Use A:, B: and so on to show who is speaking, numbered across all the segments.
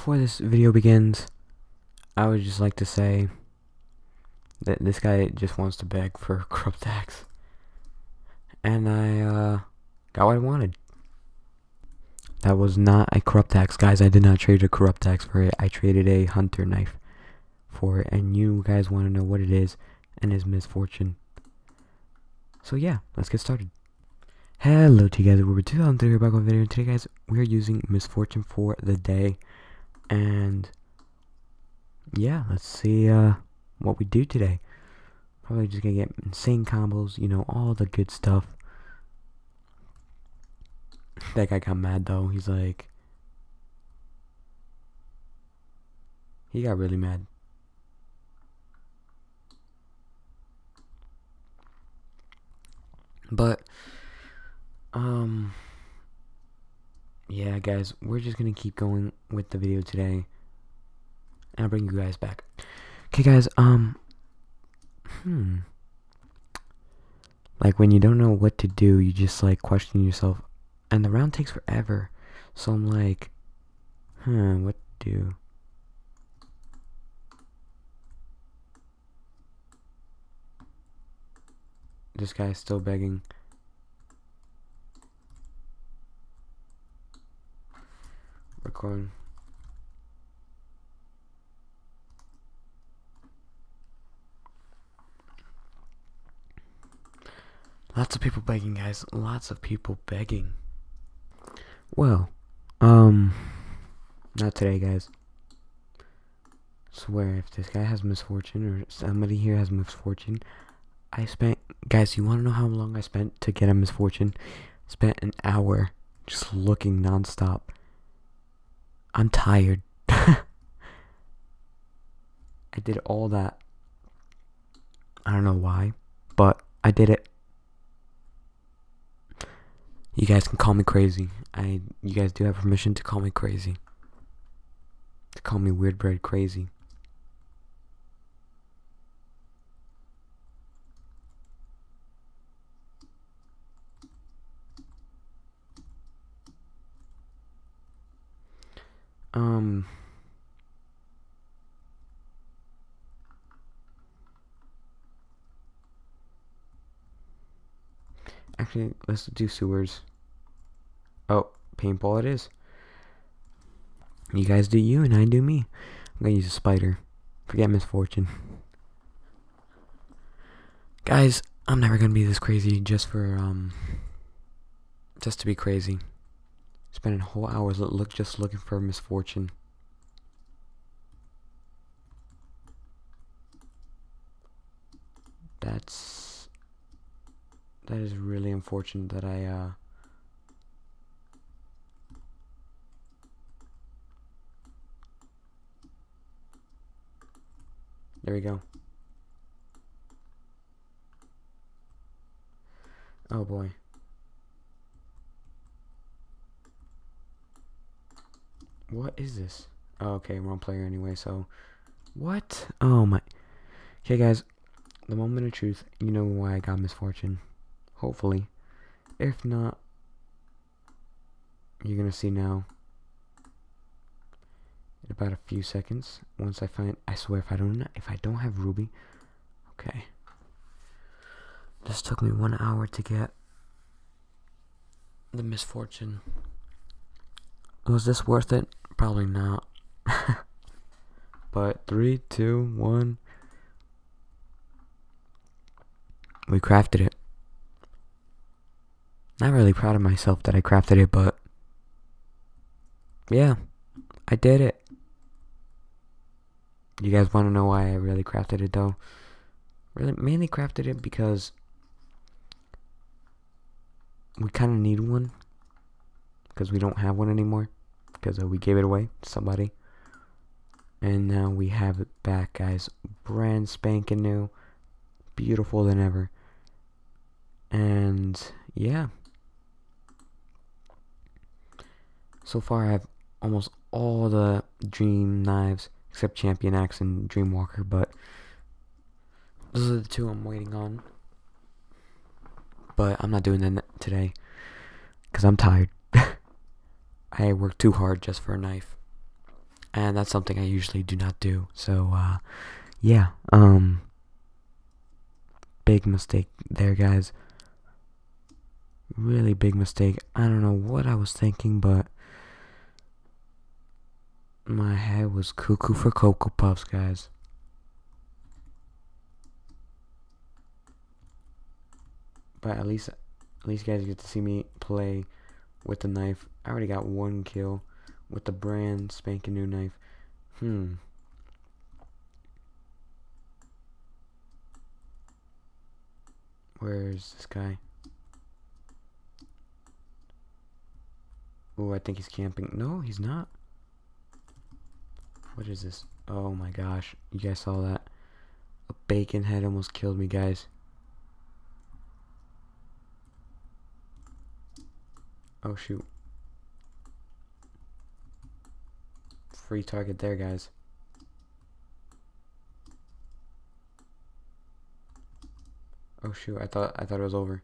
A: before this video begins, I would just like to say that this guy just wants to beg for corrupt tax. And I, uh, got what I wanted. That was not a corrupt tax, guys. I did not trade a corrupt tax for it. I traded a hunter knife for it. And you guys want to know what it is and his misfortune. So yeah, let's get started. Hello to you guys, we're 2003 back on video. Today guys, we're using misfortune for the day. And yeah, let's see uh, what we do today. Probably just gonna get insane combos, you know, all the good stuff. That guy got mad though. He's like, he got really mad. But, um, yeah, guys, we're just gonna keep going with the video today, and I'll bring you guys back. Okay, guys, um, hmm, like when you don't know what to do, you just like question yourself, and the round takes forever. So I'm like, huh, what to do? This guy's still begging. Lots of people begging, guys. Lots of people begging. Well, um, not today, guys. Swear, if this guy has misfortune or somebody here has misfortune, I spent, guys, you want to know how long I spent to get a misfortune? Spent an hour just looking nonstop. I'm tired. I did all that. I don't know why, but I did it. You guys can call me crazy. I you guys do have permission to call me crazy. To call me weird bread crazy. Um Actually, let's do sewers. Oh, paintball it is. You guys do you and I do me. I'm gonna use a spider. Forget misfortune. Guys, I'm never gonna be this crazy just for um just to be crazy. Spending whole hours look just looking for misfortune. That's that is really unfortunate that I uh There we go. Oh boy. What is this? Oh, okay, wrong player anyway, so... What? Oh my... Okay, guys. The moment of truth. You know why I got misfortune. Hopefully. If not... You're gonna see now. In about a few seconds. Once I find... I swear, if I don't... If I don't have Ruby... Okay. This took me one hour to get... The misfortune. Was this worth it? Probably not. but three, two, one. We crafted it. Not really proud of myself that I crafted it, but yeah, I did it. You guys want to know why I really crafted it though? Really, mainly crafted it because we kind of need one because we don't have one anymore because uh, we gave it away to somebody. And now we have it back guys. Brand spanking new. Beautiful than ever. And yeah. So far I have almost all the dream knives except champion axe and dreamwalker but those are the two I'm waiting on. But I'm not doing that today because I'm tired I worked too hard just for a knife. and that's something I usually do not do. So, uh, yeah, um, big mistake there, guys. Really big mistake. I don't know what I was thinking, but my head was cuckoo for Cocoa Puffs, guys. But at least, at least you guys get to see me play with the knife. I already got one kill with the brand spanking new knife. Hmm. Where's this guy? Oh, I think he's camping. No, he's not. What is this? Oh my gosh. You guys saw that? A bacon head almost killed me, guys. Oh shoot. Free target there, guys. Oh shoot, I thought I thought it was over.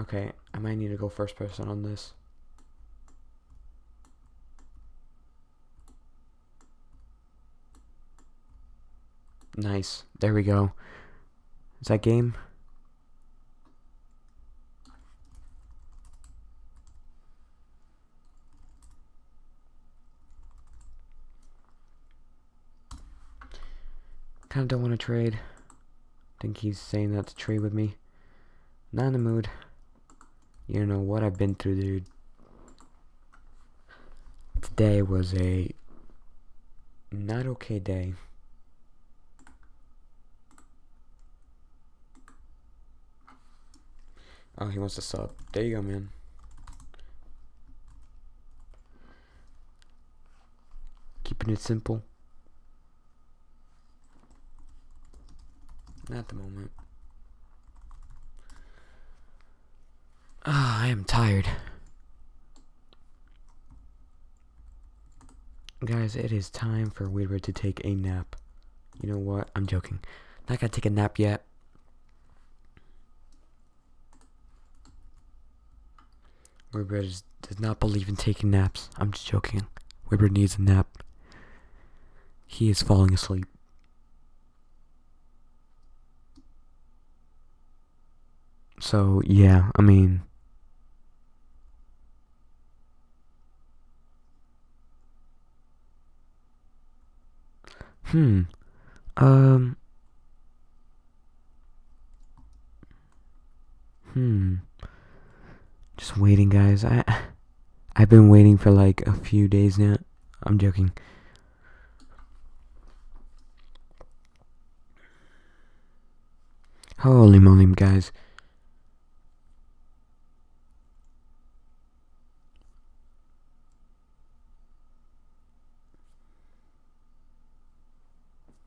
A: Okay, I might need to go first person on this. Nice. There we go. Is that game? Kinda don't want to trade. Think he's saying that to trade with me. Not in the mood. You don't know what I've been through, dude. Today was a not okay day. Oh, he wants to sub. There you go, man. Keeping it simple. Not the moment. Ah, I am tired. Guys, it is time for Weird to take a nap. You know what? I'm joking. Not gonna take a nap yet. Weird does not believe in taking naps. I'm just joking. Weird needs a nap. He is falling asleep. So, yeah, I mean, Hmm. Um. Hmm. Just waiting, guys. I I've been waiting for like a few days now. I'm joking. Holy moly, guys.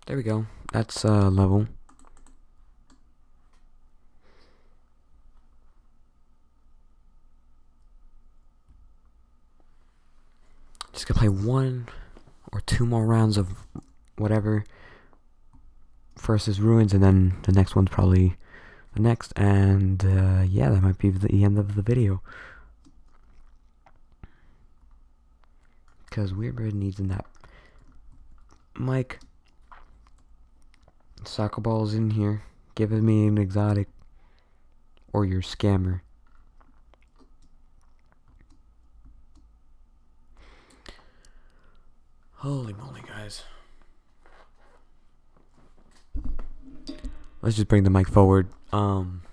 A: There we go. That's uh, level. Just gonna play one or two more rounds of whatever. First is ruins, and then the next one's probably the next. And uh, yeah, that might be the end of the video. Because Weird Bread needs a nap. Mike. Soccer balls in here. Give me an exotic. Or your scammer. Holy moly, guys. Let's just bring the mic forward. Um,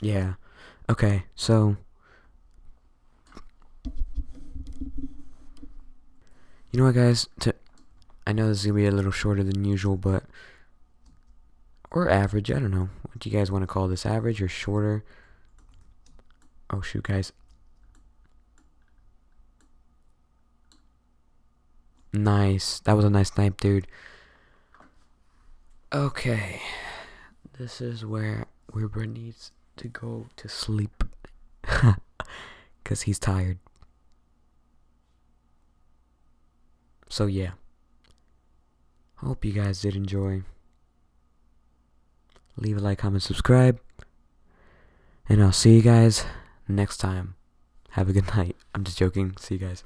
A: yeah. Okay, so. You know what, guys? To, I know this is going to be a little shorter than usual, but or average. I don't know. What do you guys want to call this? Average or shorter? Oh, shoot, guys. Nice. That was a nice snipe, dude. Okay. This is where Weber needs to go to sleep. Because he's tired. So, yeah. Hope you guys did enjoy leave a like, comment, subscribe. And I'll see you guys next time. Have a good night. I'm just joking. See you guys.